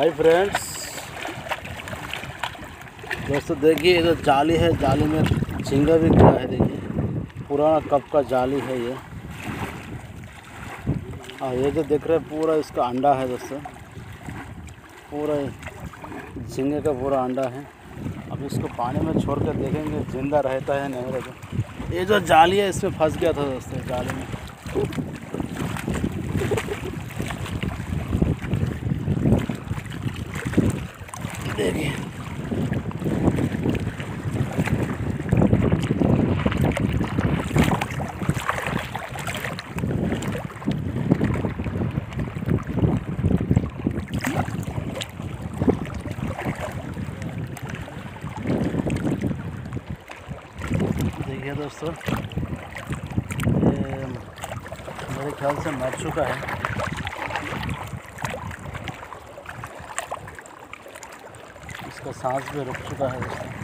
Hi friends दोस्तों, देखिए, ये तो जाली है, जाली में झींगा भी गिरा है, देखिए। पुराना कप का जाली है ये। और ये जो देख रहे हैं, पूरा इसका अंडा है, दोस्तों। पूरा झींगे का पूरा अंडा है। अब इसको पानी में छोड़ कर देखेंगे, ज़िंदा रहता है नहीं रहता। ये जो जाली है, इसमें फंस गया था, दोस्तों, जाली में। देखिए देखिए दोस्तों ये मेरे ख्याल से मर चुका है इसका सांस भी रुक चुका है।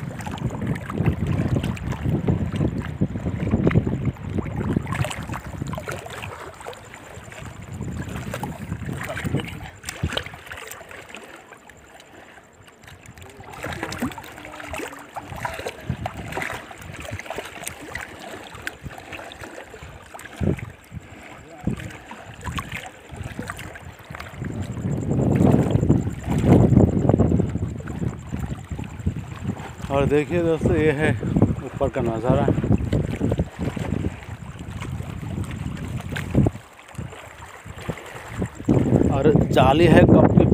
और देखिए दोस्तों ये है ऊपर का नज़ारा। और जाली है कप की